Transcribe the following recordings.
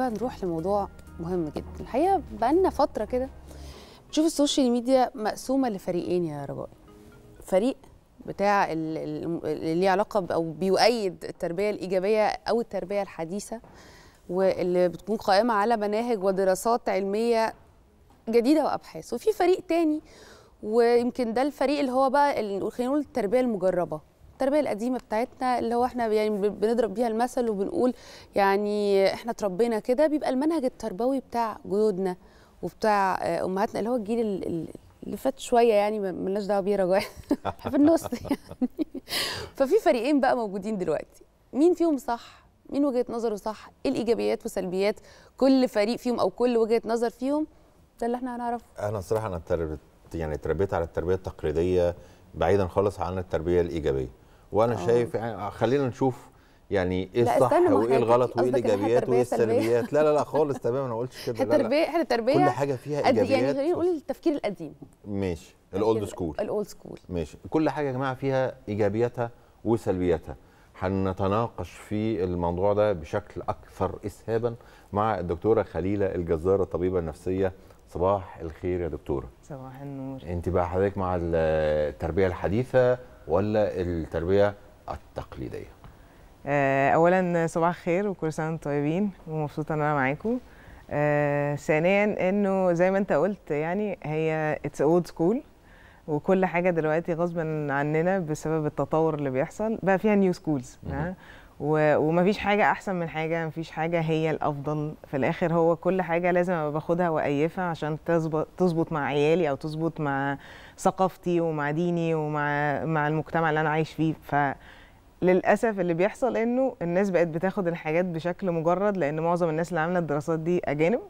بقى نروح لموضوع مهم جدا. الحقيقة بقالنا فترة كده بتشوف السوشيال ميديا مقسومة لفريقين يا رجاء. فريق بتاع ال- ال- اللي ليه علاقة أو بيؤيد التربية الإيجابية أو التربية الحديثة واللي بتكون قائمة على مناهج ودراسات علمية جديدة وأبحاث. وفي فريق تاني ويمكن ده الفريق اللي هو بقى خلينا نقول التربية المجربة. التربية القديمة بتاعتنا اللي هو إحنا يعني بنضرب بيها المثل وبنقول يعني إحنا اتربينا كده بيبقى المنهج التربوي بتاع جدودنا وبتاع آه، أمهاتنا اللي هو الجيل ال- ال- اللي فات شوية يعني ملناش دعوة بيه رجاء في النص يعني. ففي فريقين بقى موجودين دلوقتي. مين فيهم صح؟ مين وجهة نظره صح؟ إيه الإيجابيات وسلبيات؟ كل فريق فيهم أو كل وجهة نظر فيهم؟ ده اللي إحنا هنعرفه. أنا الصراحه أنا يعني اتربيت على التربية التقليدية بعيدا خالص عن التربية الإيجابية. وأنا آه. شايف يعني خلينا نشوف يعني إيه الصح وإيه الغلط وإيه الإيجابيات وإيه؟ السلبيات؟ لا لا لا خالص تمام أنا ما قلتش كده. إحنا لا لا التربية إحنا التربية كل حاجة فيها يعني إيجابيات خلينا نقول التفكير القديم. ماشي ال old school ال old school ماشي كل حاجة يا جماعة فيها إيجابياتها وسلبياتها. هنتناقش في الموضوع ده بشكل أكثر اسهابا مع الدكتورة خليلة الجزار الطبيبة النفسية. صباح الخير يا دكتورة. صباح النور. انت بقى حضرتك مع التربية الحديثة. ولا التربية التقليدية؟ آه، اولا صباح الخير وكل سنه وأنتم طيبين ومبسوطة إن أنا معاكم. آه، ثانيا إنه زي ما أنت قلت يعني هي it's old school وكل حاجة دلوقتي غصبا عننا بسبب التطور اللي بيحصل بقى فيها new schools. ومفيش حاجة أحسن من حاجة مفيش حاجة هي الأفضل. في الآخر هو كل حاجة لازم أبقى باخدها وايفها عشان تظبط تظبط مع عيالي أو تظبط مع ثقافتي ومع ديني ومع مع المجتمع اللي أنا عايش فيه. ف للأسف اللي بيحصل إنه الناس بقت بتاخد الحاجات بشكل مجرد لأن معظم الناس اللي عاملة الدراسات دي أجانب.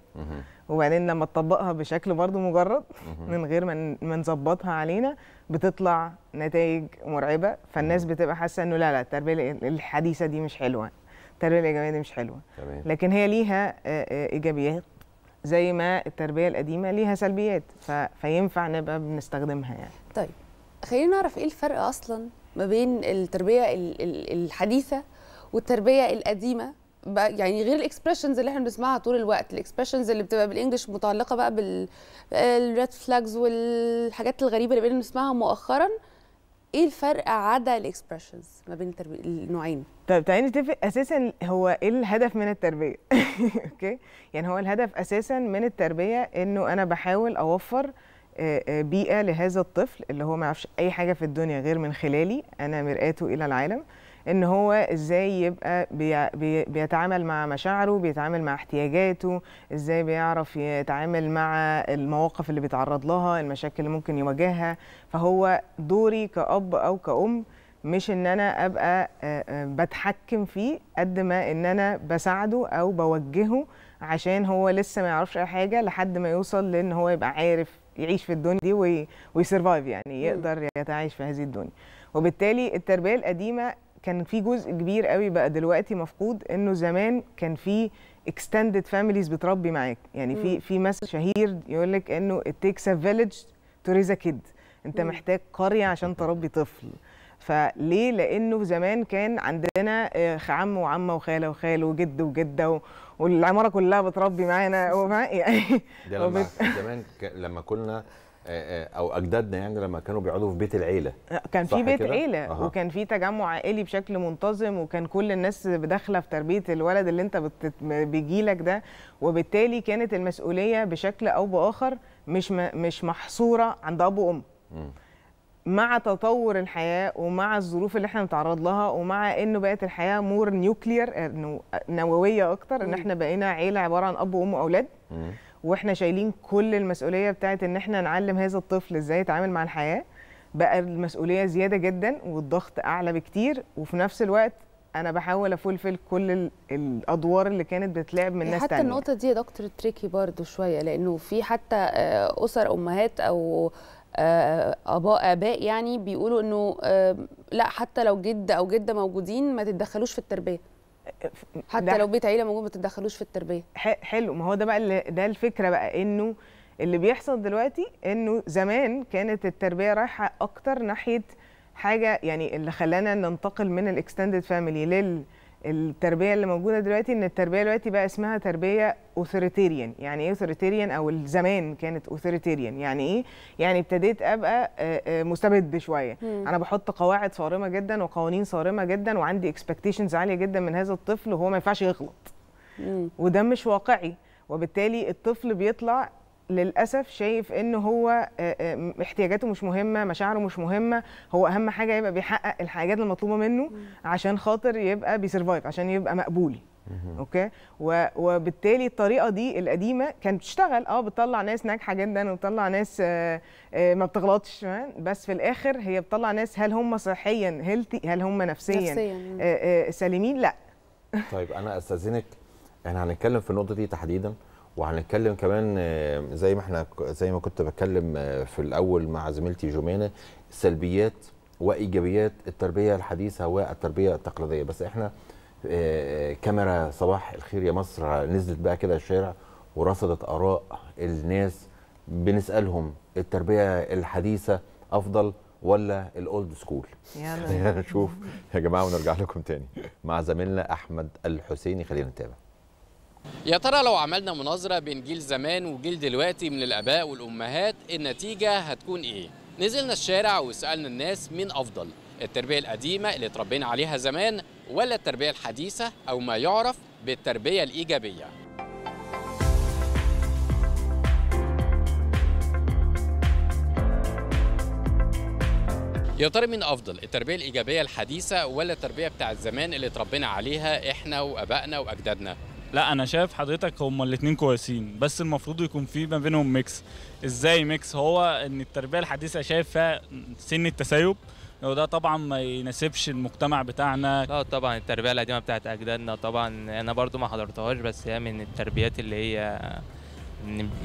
وبعدين لما تطبقها بشكل برضو مجرد. من غير ما نظبطها علينا بتطلع نتائج مرعبة. فالناس بتبقى حاسة إنه لا لا التربية ال- الحديثة دي مش حلوة. التربية الإيجابية دي مش حلوة. تمام. لكن هي ليها إيجابيات زي ما التربية القديمة ليها سلبيات. ف... فينفع نبقى بنستخدمها يعني. طيب خلينا نعرف إيه الفرق أصلا ما بين التربية ال- ال- الحديثة والتربية القديمة. يعني غير ال expressions اللي إحنا بنسمعها طول الوقت ال expressions اللي بتبقى بال English متعلقة بقى بال red flags والحاجات الغريبة اللي بقينا بنسمعها مؤخرا. إيه الفرق عدا ال expressions ما بين النوعين؟ طيب تعالي نتفق أساسا هو إيه الهدف من التربية؟ okay؟ يعني هو الهدف أساسا من التربية إنه أنا بحاول أوفر بيئة لهذا الطفل اللي هو ما يعرفش أي حاجة في الدنيا غير من خلالي أنا مرآته إلى العالم إن هو إزاي يبقى بي بي بيتعامل مع مشاعره بيتعامل مع احتياجاته إزاي بيعرف يتعامل مع المواقف اللي بيتعرض لها المشاكل اللي ممكن يواجهها. فهو دوري كأب أو كأم مش إن أنا أبقى آه، آه، بتحكم فيه قد ما إن أنا بساعده أو بوجهه عشان هو لسه ما يعرفش أي حاجة لحد ما يوصل لإن هو يبقى عارف يعيش في الدنيا دي وي- ويسرفايف يعني يقدر يتعايش في هذه الدنيا. وبالتالي التربية القديمة كان في جزء كبير قوي بقى دلوقتي مفقود إنه زمان كان في extended families بتربي معاك. يعني في. في مثل شهير يقول لك إنه it takes a village to raise a kid. أنت. محتاج قرية عشان تربي طفل. فليه؟ لإنه زمان كان عندنا آه، عم وعمة وخالة وخاله وجد وجدة والعمارة كلها بتربي معانا ومع يعني ده لما زمان ك- لما كنا آه، آه، أو أجدادنا يعني لما كانوا بيقعدوا في بيت العيلة كان صح في بيت كده؟ عيلة أها. وكان في تجمع عائلي بشكل منتظم وكان كل الناس داخلة في تربية الولد اللي انت بت... بيجي لك ده وبالتالي كانت المسؤولية بشكل أو بآخر مش م... مش محصورة عند أب وأم. مع تطور الحياة ومع الظروف اللي إحنا بنتعرض لها ومع إنه بقت الحياة more nuclear انه نووية أكتر إن. إحنا بقينا عيلة عبارة عن أب وأم وأولاد. وإحنا شايلين كل المسؤولية بتاعت إن إحنا نعلم هذا الطفل إزاي يتعامل مع الحياة بقى المسؤولية زيادة جدا والضغط أعلى بكتير وفي نفس الوقت أنا بحاول افولفل كل ال- الأدوار اللي كانت بتلعب من ناس حتى تانية النقطة دي يا دكتور تريكي برضو شوية لأنه في حتى آه، أسر أمهات آه، آباء آباء يعني بيقولوا إنه آه، لأ حتى لو جد أو جدة موجودين ما تتدخلوش في التربية. حتى لو بيت عيلة موجود ما تتدخلوش في التربية. ح- حلو. ما هو ده بقى اللي ده الفكرة بقى إنه اللي بيحصل دلوقتي إنه زمان كانت التربية رايحة أكتر ناحية حاجة يعني اللي خلانا ننتقل من ال extended family لل التربية اللي موجودة دلوقتي إن التربية دلوقتي بقى اسمها تربية authoritarian يعني إيه authoritarian أو الزمان كانت authoritarian يعني إيه؟ يعني ابتديت أبقى آه، آه، مستبد شوية. أنا بحط قواعد صارمة جدا وقوانين صارمة جدا وعندي expectations عالية جدا من هذا الطفل وهو ما ينفعش يغلط. مم. وده مش واقعي. وبالتالي الطفل بيطلع للأسف شايف إن هو آه، آه، احتياجاته مش مهمة مشاعره مش مهمة. هو أهم حاجة يبقى بيحقق الحاجات المطلوبة منه عشان خاطر يبقى بي survive عشان يبقى مقبول. okay؟ وبالتالي الطريقة دي القديمة كانت بتشتغل. آه بتطلع ناس ناجحة جدا وبتطلع ناس آه، ما بتغلطش بس في الآخر هي بتطلع ناس هل هم صحيا هيلثي هل هم نفسيا, نفسياً، سالمين لا. طيب أنا أستاذنك إحنا هنتكلم في النقطة دي تحديدا. وهنتكلم كمان آه، زي ما إحنا زي ما كنت بتكلم آه، في الأول مع زميلتي جومانه سلبيات وإيجابيات التربية الحديثة والتربية التقليدية. بس إحنا آه، كاميرا صباح الخير يا مصر نزلت بقى كده الشارع ورصدت آراء الناس بنسألهم التربية الحديثة أفضل ولا الأولد سكول؟ يلا. نشوف يا جماعة ونرجع لكم تاني مع زميلنا أحمد الحسيني. خلينا نتابع. يا ترى لو عملنا مناظرة بين جيل زمان وجيل دلوقتي من الآباء والأمهات النتيجة هتكون إيه؟ نزلنا الشارع وسألنا الناس مين أفضل التربية القديمة اللي اتربينا عليها زمان ولا التربية الحديثة أو ما يعرف بالتربية الإيجابية يا ترى مين أفضل التربية الإيجابية الحديثة ولا التربية بتاعت زمان اللي اتربينا عليها إحنا وآبائنا وأجدادنا لا أنا شايف حضرتك هما الاتنين كويسين بس المفروض يكون في ما بينهم mix إزاي mix هو إن التربية الحديثة شايف فيها سنة تسيب وده طبعا ما يناسبش المجتمع بتاعنا. لا طبعا التربية القديمة بتاعت أجدادنا طبعا أنا برضو ما حضرتهاش بس هي من التربيات اللي هي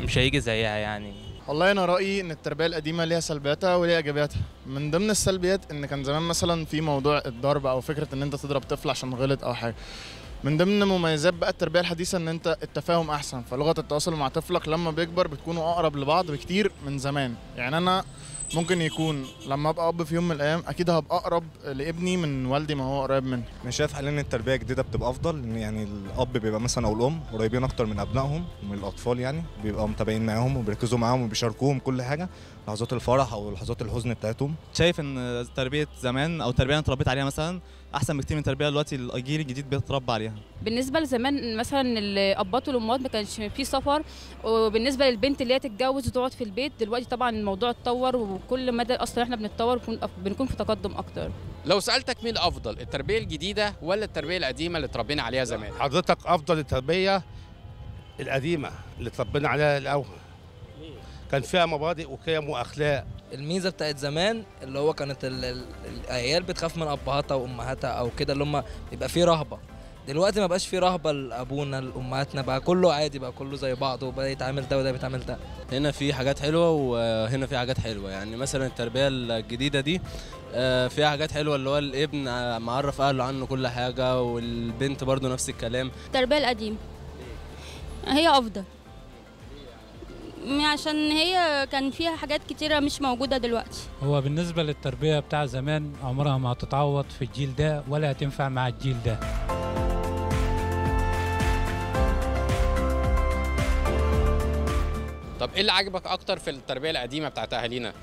مش هيجي زيها يعني. والله أنا رأيي إن التربية القديمة ليها سلبياتها وليها إيجابياتها. من ضمن السلبيات إن كان زمان مثلا في موضوع الضرب أو فكرة إن أنت تضرب طفل عشان غلط أو حاجة. من ضمن مميزات بقى التربية الحديثة إن أنت التفاهم أحسن فلغة التواصل مع طفلك لما بيكبر بتكونوا أقرب لبعض بكتير من زمان. يعني أنا ممكن يكون لما أبقى أب في يوم من الأيام أكيد هبقى أقرب لابني من والدي ما هو قريب مني. أنا شايف حاليا إن التربية الجديدة بتبقى أفضل إن يعني الأب بيبقى مثلا أو الأم قريبين أكتر من أبنائهم ومن الأطفال يعني بيبقوا متابعين معاهم وبيركزوا معاهم وبيشاركوهم كل حاجة لحظات الفرح أو لحظات الحزن بتاعتهم. شايف إن تربية زمان أو التربيه اللي أنا اتربيت عليها مثلا أحسن بكتير من التربية دلوقتي الجيل الجديد بيتربى عليها. بالنسبة لزمان مثلا الابات والأمهات ما كانش في سفر وبالنسبة للبنت اللي هي تتجوز وتقعد في البيت دلوقتي طبعا الموضوع اتطور وكل مدى أصلا إحنا بنتطور بنكون بنكون في تقدم أكتر. لو سألتك مين افضل التربية الجديدة ولا التربية القديمة اللي اتربينا عليها زمان؟ حضرتك أفضل التربية القديمة اللي اتربينا عليها الأول. كان فيها مبادئ وقيم وأخلاق. الميزة بتاعت زمان اللي هو كانت ال- ال- العيال بتخاف من أبهاتها وأمهاتها أو كده اللي هم بيبقى فيه رهبة. دلوقتي ما بقاش فيه رهبة لأبونا لأمهاتنا بقى كله عادي بقى كله زي بعضه وبدا يتعامل ده وده بيتعامل ده. هنا في حاجات حلوة وهنا في حاجات حلوة. يعني مثلا التربية الجديدة دي آه، فيها حاجات حلوة اللي هو الابن معرف أهله عنه كل حاجة والبنت برضو نفس الكلام. التربية القديمة هي أفضل. عشان هي كان فيها حاجات كتيرة مش موجودة دلوقتي. هو بالنسبة للتربية بتاع زمان عمرها ما هتتعوض في الجيل ده ولا هتنفع مع الجيل ده. طب إيه اللي عجبك أكتر في التربية القديمة بتاعت أهالينا؟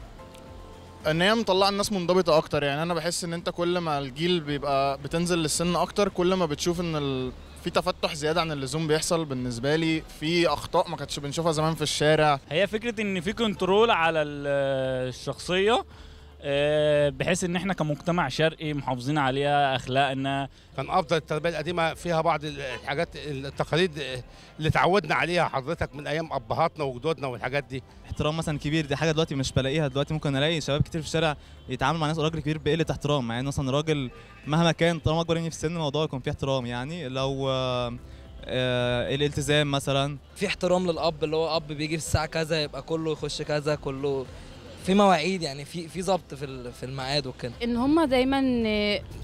إن هي مطلعة الناس منضبطة أكتر. يعني أنا بحس إن أنت كل ما الجيل بيبقى بتنزل للسن أكتر كل ما بتشوف إن ال... في تفتح زيادة عن اللزوم بيحصل بالنسبة لي. في أخطاء ما كانتش بنشوفها زمان في الشارع. هي فكرة إن في كنترول على ال- الشخصية بحيث إن إحنا كمجتمع شرقي محافظين عليها أخلاقنا. كان أفضل التربية القديمة فيها بعض الحاجات التقاليد اللي اتعودنا عليها حضرتك من أيام أبهاتنا وجدودنا والحاجات دي. احترام مثلا كبير دي حاجة دلوقتي مش بلاقيها. دلوقتي ممكن ألاقي شباب كتير في الشارع يتعامل مع ناس راجل كبير بقله احترام ان مثلا راجل مهما كان طالما أكبر مني في السن الموضوع يكون فيه احترام. يعني لو آه، آه، الالتزام مثلا. في احترام للأب اللي هو أب بيجي في الساعة كذا يبقى كله يخش كذا كله في مواعيد يعني في في ظبط في ال- في الميعاد وكده. إن هم دايما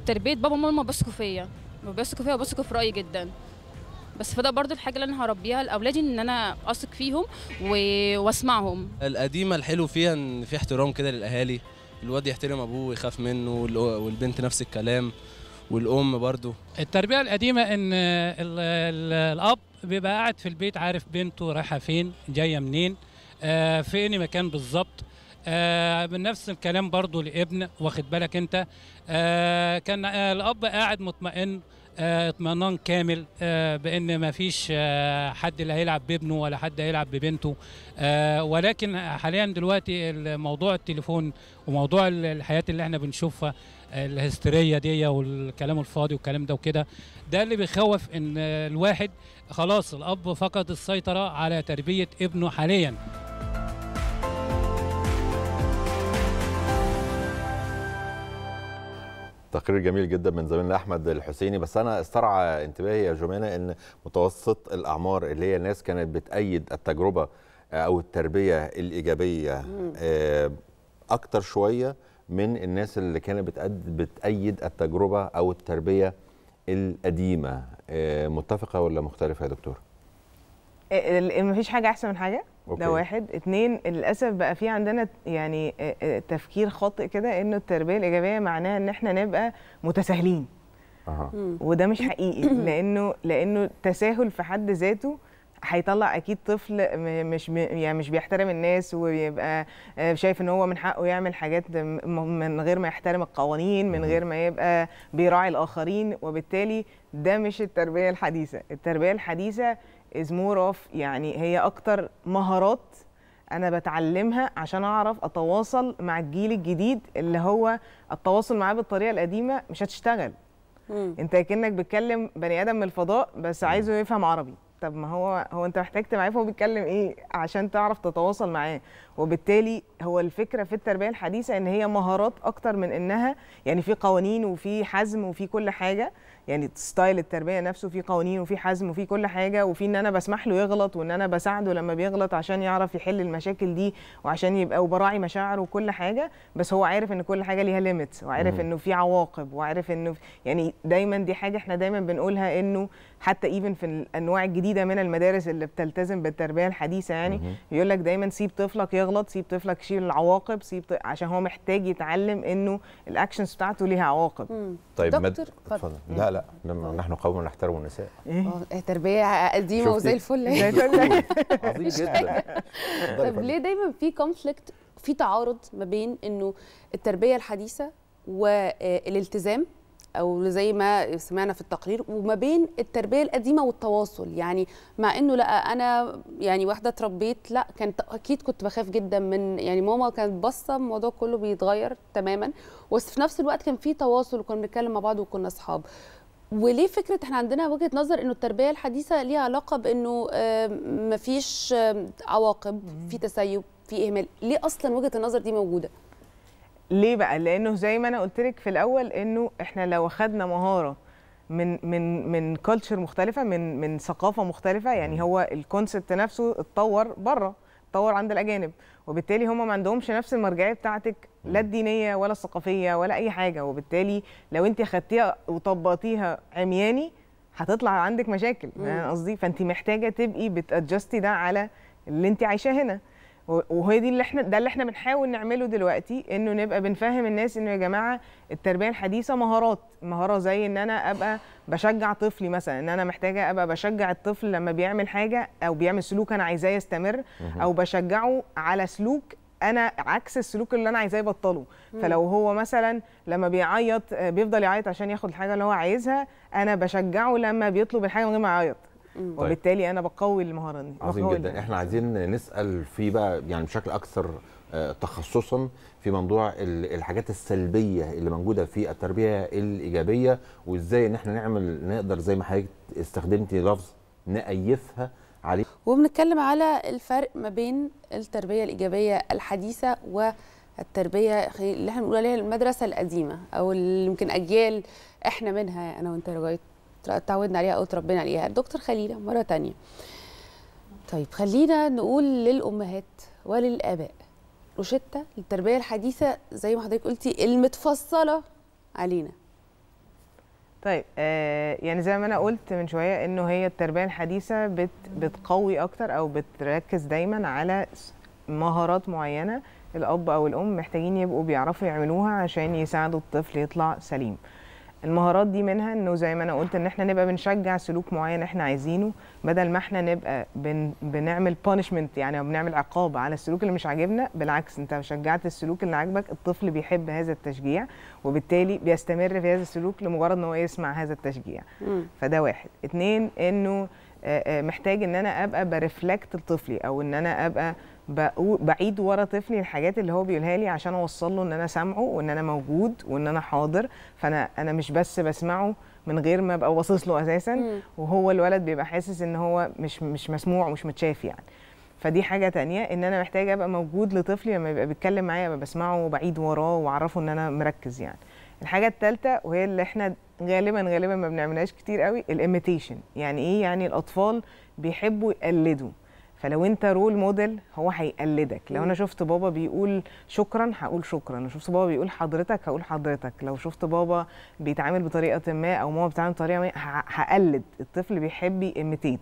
تربية بابا وماما بيثقوا فيا بيثقوا فيا وبيثقوا في رأيي جدا. بس فده برضو الحاجة اللي أنا هربيها لأولادي إن أنا أثق فيهم و- وأسمعهم. القديمة الحلو فيها إن في احترام كده للأهالي. الواد يحترم أبوه ويخاف منه وال- والبنت نفس الكلام والأم برضو. التربية القديمة إن ال ال الأب بيبقى قاعد في البيت عارف بنته رايحة فين جاية منين آه في أي مكان بالظبط. آه بنفس الكلام برضو لابن واخد بالك انت؟ آه كان آه الأب قاعد مطمئن آه، اطمئنان كامل بأن ما فيش حد اللي هيلعب بابنه ولا حد هيلعب ببنته. ولكن حاليا دلوقتي موضوع التليفون وموضوع ال- الحياة اللي إحنا بنشوفها الهستيرية دي والكلام الفاضي والكلام ده وكده ده اللي بيخوف إن الواحد خلاص الأب فقد السيطرة على تربية ابنه حاليا. تقرير جميل جدا من زميلنا أحمد الحسيني بس أنا استرعى انتباهي يا جمانه إن متوسط الأعمار اللي هي الناس كانت بتأيد التجربة آه، أو التربية الإيجابية. آه، أكتر شوية من الناس اللي كانت بتأد- بتأيد التجربة أو التربية القديمة آه، متفقة ولا مختلفة يا دكتور؟ مفيش حاجة أحسن من حاجة أوكي. ده واحد. اتنين للأسف بقى في عندنا يعني تفكير خاطئ كده إنه التربية الإيجابية معناها إن إحنا نبقى متساهلين. أها. وده مش حقيقي. لأنه لأنه التساهل في حد ذاته هيطلع أكيد طفل مش يعني مش بيحترم الناس وبيبقى آه، شايف إن هو من حقه يعمل حاجات من غير ما يحترم القوانين من غير ما يبقى بيراعي الآخرين. وبالتالي ده مش التربية الحديثة. التربية الحديثة is more of يعني هي أكتر مهارات أنا بتعلمها عشان أعرف أتواصل مع الجيل الجديد اللي هو التواصل معاه بالطريقة القديمة مش هتشتغل. أنت كأنك بتكلم بني آدم من الفضاء بس عايزه يفهم عربي. طب ما هو هو أنت محتاج تبقى هو بيتكلم إيه عشان تعرف تتواصل معاه. وبالتالي هو الفكرة في التربية الحديثة إن هي مهارات أكتر من إنها يعني في قوانين وفي حزم وفي كل حاجة. يعني ستايل التربية نفسه في قوانين وفي حزم وفي كل حاجة وفي إن أنا بسمح له يغلط وإن أنا بساعده لما بيغلط عشان يعرف يحل المشاكل دي وعشان يبقى وبراعي مشاعره وكل حاجة بس هو عارف إن كل حاجة ليها limits وعارف. إنه في عواقب وعارف إنه يعني دايما دي حاجة إحنا دايما بنقولها إنه حتى even في الأنواع الجديدة من المدارس اللي بتلتزم بالتربية الحديثة يعني. يقول لك دايما سيب طفلك يغلط سيب طفلك يشيل العواقب سيب ط... عشان هو محتاج يتعلم إنه ال actions بتاعته ليها عواقب طيب دكتور، مد... اتفضل. لا لا لما نحن قوم نحترم النساء آه، تربية قديمة؟ وزي الفل زي الفل. عظيم جدا طب. ليه دايما في كونفليكت في تعارض ما بين إنه التربية الحديثة والالتزام أو زي ما سمعنا في التقرير وما بين التربية القديمة والتواصل. يعني مع إنه لأ أنا يعني واحدة اتربيت لأ كانت أكيد كنت بخاف جدا من يعني ماما كانت باصة الموضوع كله بيتغير تماما. بس في نفس الوقت كان في تواصل وكنا بنتكلم مع بعض وكنا أصحاب. وليه فكرة إحنا عندنا وجهة نظر إنه التربية الحديثة ليها علاقة بإنه مفيش عواقب في تسيب في إهمال. ليه أصلا وجهة النظر دي موجودة؟ ليه بقى؟ لأنه زي ما أنا قلت لك في الأول إنه إحنا لو خدنا مهارة من من من كلتشر مختلفة من من ثقافة مختلفة يعني هو الكونسبت نفسه اتطور بره اتطور عند الأجانب. وبالتالي هم ما عندهمش نفس المرجعية بتاعتك لا الدينية ولا الثقافية ولا أي حاجة. وبالتالي لو أنت خدتيها وطبقتيها عمياني هتطلع عندك مشاكل. قصدي؟ فأنت محتاجة تبقي بتادجستي ده على اللي أنت عايشاه هنا. وهي دي اللي إحنا ده اللي إحنا بنحاول نعمله دلوقتي انه نبقى بنفهم الناس انه يا جماعة التربية الحديثة مهارات مهارة زي ان أنا ابقى بشجع طفلي مثلا ان أنا محتاجة ابقى بشجع الطفل لما بيعمل حاجة أو بيعمل سلوك أنا عايزاه يستمر. أو بشجعه على سلوك أنا عكس السلوك اللي أنا عايزاه يبطله. فلو هو مثلا لما بيعيط آه، بيفضل يعيط عشان ياخد الحاجة اللي هو عايزها أنا بشجعه لما بيطلب الحاجة من غير ما يعيط. وبالتالي أنا بقوي المهارة دي عظيم جدا. المهارة. إحنا عايزين نسأل في بقى يعني بشكل أكثر آه، تخصصا في موضوع ال- الحاجات السلبية اللي موجودة في التربية الإيجابية وإزاي إن إحنا نعمل نقدر زي ما حضرتك استخدمتي لفظ نأيفها عليه. وبنتكلم على الفرق ما بين التربية الإيجابية الحديثة والتربية اللي إحنا بنقول عليها المدرسة القديمة أو اللي يمكن أجيال إحنا منها أنا وأنت لغاية اتعودنا عليها أو اتربينا عليها. دكتور خليلة مرة تانية. طيب خلينا نقول للأمهات وللآباء. روشتة للتربيه الحديثة زي ما حضرتك قلتي المتفصلة علينا. طيب آه يعني زي ما أنا قلت من شوية إنه هي التربية الحديثة بت بتقوي أكتر أو بتركز دايما على مهارات معينة الأب أو الأم محتاجين يبقوا بيعرفوا يعملوها عشان يساعدوا الطفل يطلع سليم. المهارات دي منها إنه زي ما أنا قلت إن إحنا نبقى بنشجع سلوك معين إحنا عايزينه بدل ما إحنا نبقى بن بنعمل punishment يعني أو بنعمل عقاب على السلوك اللي مش عاجبنا بالعكس أنت شجعت السلوك اللي عاجبك الطفل بيحب هذا التشجيع وبالتالي بيستمر في هذا السلوك لمجرد إن هو يسمع هذا التشجيع مم. فده واحد اتنين إنه محتاج إن أنا أبقى برفلكت لطفلي أو إن أنا أبقى بعيد ورا طفلي الحاجات اللي هو بيقولها لي عشان أوصل له إن أنا سامعه وإن أنا موجود وإن أنا حاضر. فانا أنا مش بس بسمعه من غير ما أبقى باصص له أساسا. وهو الولد بيبقى حاسس إن هو مش مش مسموع ومش متشاف يعني. فدي حاجة تانية إن أنا محتاجة أبقى موجود لطفلي لما يبقى بيتكلم معايا أبقى بسمعه وبعيد وراه وأعرفه إن أنا مركز يعني. الحاجة التالتة وهي اللي إحنا غالبا غالبا ما بنعملهاش كتير قوي ال imitation يعني إيه؟ يعني الأطفال بيحبوا يقلدوا. فلو انت role model هو هيقلدك. لو أنا شفت بابا بيقول شكرا هقول شكرا. لو شفت بابا بيقول حضرتك هقول حضرتك. لو شفت بابا بيتعامل بطريقة ما أو ماما بتتعامل بطريقة ما هقلد. الطفل بيحب ي imitate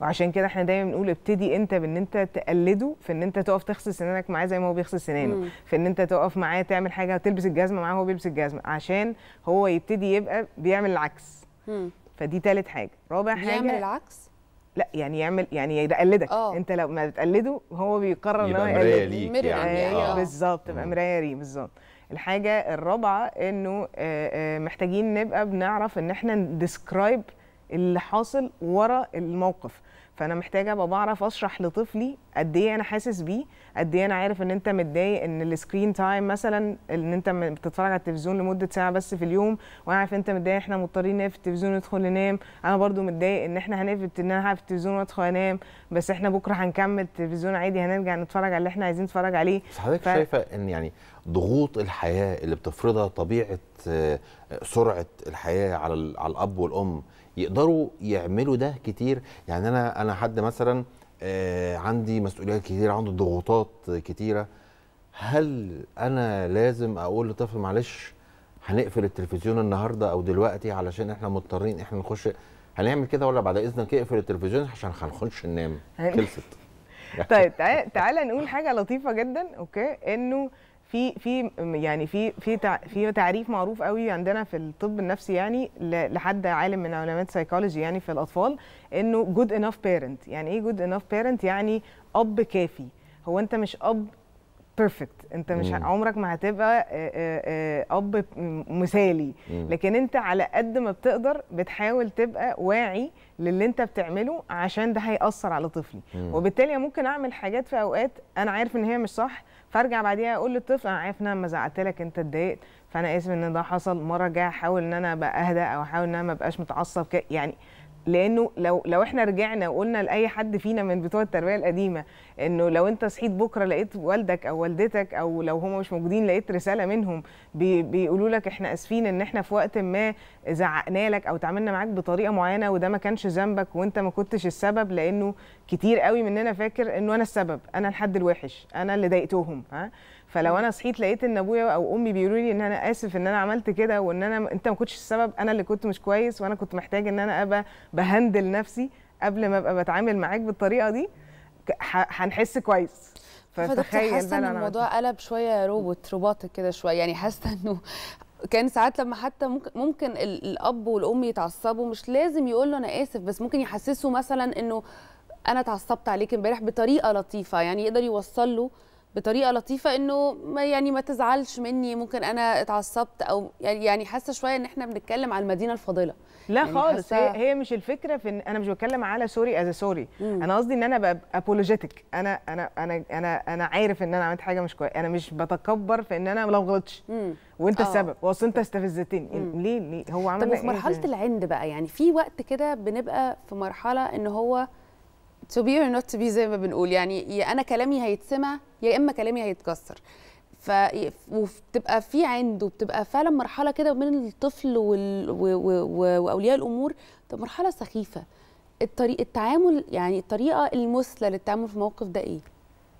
وعشان كده إحنا دايما بنقول ابتدي انت بان انت تقلده في ان انت تقف تغسل سنانك معاه زي ما هو بيغسل سنانه. مم. في ان انت تقف معاه تعمل حاجة وتلبس الجزمة معاه وهو بيلبس الجزمة. عشان هو يبتدي يبقى بيعمل العكس. مم. فدي تالت حاجة. رابع حاجة يعمل العكس؟ لا يعني يعمل يعني يقلدك آه. انت لو ما بتقلده هو بيقرر إن هو يقلدك. ليك mirror يعني أيوه آه. بالظبط تبقى مراية ليه بالظبط الحاجة الرابعة إنه آه، آه، محتاجين نبقى بنعرف إن إحنا ن describe اللي حاصل ورا الموقف فأنا محتاجة أبقى بعرف أشرح لطفلي قد إيه أنا حاسس بيه قد إيه أنا عارف إن أنت متضايق إن ال screen time مثلا إن أنت بتتفرج على التلفزيون لمدة ساعة بس في اليوم وأنا عارف أنت متضايق إحنا مضطرين نقفل التلفزيون وندخل ننام. أنا برضو متضايق إن إحنا هنقفل إن أنا هقفل التلفزيون وأدخل أنام بس إحنا بكرة هنكمل التلفزيون عادي هنرجع نتفرج على اللي إحنا عايزين نتفرج عليه. بس حضرتك ف- شايفة إن يعني ضغوط الحياة اللي بتفرضها طبيعة آه، سرعة الحياة على على الأب والأم يقدروا يعملوا ده كتير. يعني أنا أنا حد مثلا آه، عندي مسؤوليات كتيرة عنده ضغوطات كتيرة. هل أنا لازم أقول لطفل معلش هنقفل التلفزيون النهارده أو دلوقتي علشان إحنا مضطرين إحنا نخش هنعمل كده ولا بعد إذنك اقفل التلفزيون عشان هنخش ننام؟ خلصت. طيب تعالى نقول حاجة لطيفة جدا okay؟ إنه في في يعني في في في تعريف معروف قوي عندنا في الطب النفسي يعني لحد عالم من علماء السيكولوجي يعني في الأطفال إنه good enough parent يعني إيه good enough parent يعني أب كافي. هو أنت مش أب perfect انت مش مم. عمرك ما هتبقى آه، آه، آه، أب مثالي مم. لكن انت على قد ما بتقدر بتحاول تبقى واعي للي انت بتعمله عشان ده هيأثر على طفلي مم. وبالتالي ممكن أعمل حاجات في أوقات أنا عارف إن هي مش صح فأرجع بعديها أقول للطفل أنا عارف إن أنا لما زعقت لك أنت اتضايقت فأنا آسف إن ده حصل المره الجايه أحاول إن أنا أبقى أهدى أو أحاول إن أنا ما أبقاش متعصب. يعني لأنه لو لو إحنا رجعنا وقلنا لأي حد فينا من بتوع التربية القديمة انه لو انت صحيت بكرة لقيت والدك أو والدتك أو لو هم مش موجودين لقيت رسالة منهم بي بيقولوا لك إحنا آسفين ان إحنا في وقت ما زعقنا لك أو تعاملنا معاك بطريقة معينة وده ما كانش ذنبك وانت ما كنتش السبب لأنه كتير قوي مننا فاكر إنه أنا السبب أنا الحد الوحش أنا اللي ضايقتهم ها؟ فلو أنا صحيت لقيت إن أبويا أو أمي بيقولوا لي إن أنا آسف إن أنا عملت كده وإن أنا أنت ما كنتش السبب أنا اللي كنت مش كويس وأنا كنت محتاج إن أنا أبقى بهندل نفسي قبل ما أبقى بتعامل معاك بالطريقة دي هنحس كويس. فتخيل حاسة إن الموضوع قلب شوية روبوت روبوتك كده شوية يعني حاسة إنه كان ساعات لما حتى ممكن ممكن ال- الأب والأم يتعصبوا مش لازم يقول له أنا آسف بس ممكن يحسسه مثلا إنه أنا اتعصبت عليك امبارح بطريقة لطيفة يعني يقدر يوصل له بطريقة لطيفة إنه ما يعني ما تزعلش مني ممكن أنا اتعصبت أو يعني يعني حاسة شوية إن إحنا بنتكلم على المدينة الفاضلة. لا يعني خالص هي, هي مش الفكرة في إن أنا مش بتكلم على sorry as sorry أنا قصدي إن أنا ابقى apologetic أنا أنا أنا أنا أنا عارف إن أنا عملت حاجة مش كويسه أنا مش بتكبر في إن أنا لو غلطتش وأنت آه. السبب. واصل أنت استفزتني. ليه ليه؟ هو عمل طب وفي إيه؟ مرحلة تاني؟ العند بقى يعني في وقت كده بنبقى في مرحلة إن هو to be or not to be زي ما بنقول. يعني يا أنا كلامي هيتسمع يا إما كلامي هيتكسر. ف وبتبقى في عند وبتبقى فعلا مرحلة كده بين الطفل وال... و... و... وأولياء الأمور بتبقى مرحلة سخيفة. الطريق التعامل يعني الطريقة المثلى للتعامل في الموقف ده إيه؟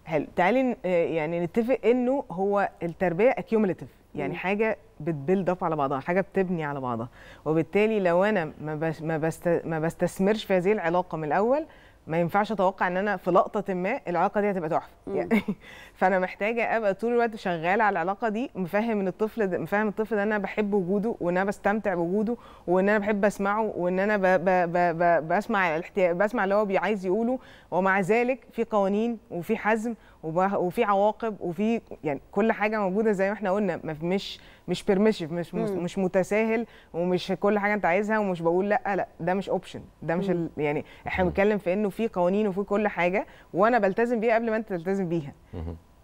حلو. تعالي آه، يعني نتفق إنه هو التربية accumulative يعني. حاجة بت build up على بعضها حاجة بتبني على بعضها. وبالتالي لو أنا ما بس ما, بست ما بستثمرش في هذه العلاقة من الأول ما ينفعش أتوقع إن أنا في لقطة ما العلاقة دي هتبقى تحفة. يعني فأنا محتاجة أبقى طول الوقت شغالة على العلاقة دي مفهم إن الطفل ده مفهم الطفل ده إن أنا بحب وجوده وإن أنا بستمتع بوجوده وإن أنا بحب أسمعه وإن أنا ب ب ب ب بسمع الاحتياج بسمع اللي هو عايز يقوله ومع ذلك في قوانين وفي حزم وفي عواقب وفي يعني كل حاجة موجودة زي ما إحنا قلنا ما- مش مش مش مش, مم. مش متساهل ومش كل حاجة انت عايزها ومش بقول لأ لأ ده مش اوبشن ده مش ال يعني إحنا بنتكلم في إنه في قوانين وفي كل حاجة وأنا بلتزم بيها قبل ما أنت تلتزم بيها.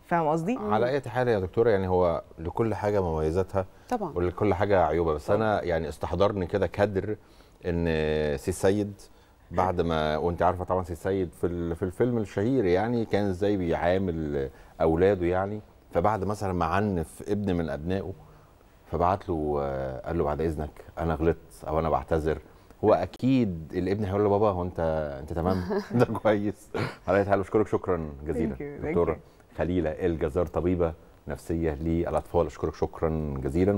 فاهم قصدي؟ على أي حال يا دكتورة يعني هو لكل حاجة مميزاتها طبعا. ولكل حاجة عيوبها. بس أنا يعني استحضرني كده كادر إن سي سيد بعد ما وانت عارفة طبعا سي سيد في في الفيلم الشهير يعني كان إزاي بيعامل أولاده يعني. فبعد مثلا ما عنف ابن من أبنائه فبعت له آه، قال له بعد إذنك أنا غلطت أو أنا بعتذر. هو أكيد الابن هيقول له بابا هو انت أنت تمام؟ ده كويس. على أي حال بشكرك شكرا جزيلا. دكتورة. خليلة الجزار طبيبة نفسية للأطفال أشكرك شكرا جزيلا.